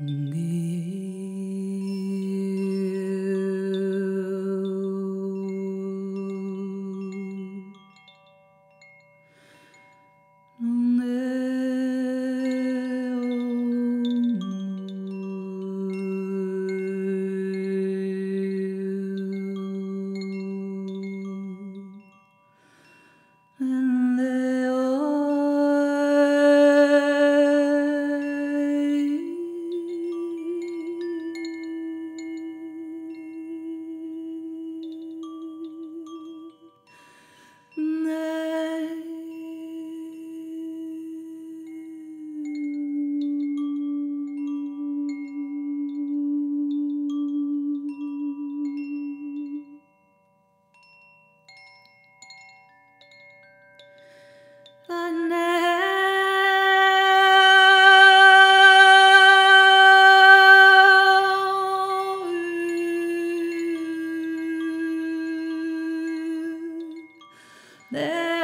你 There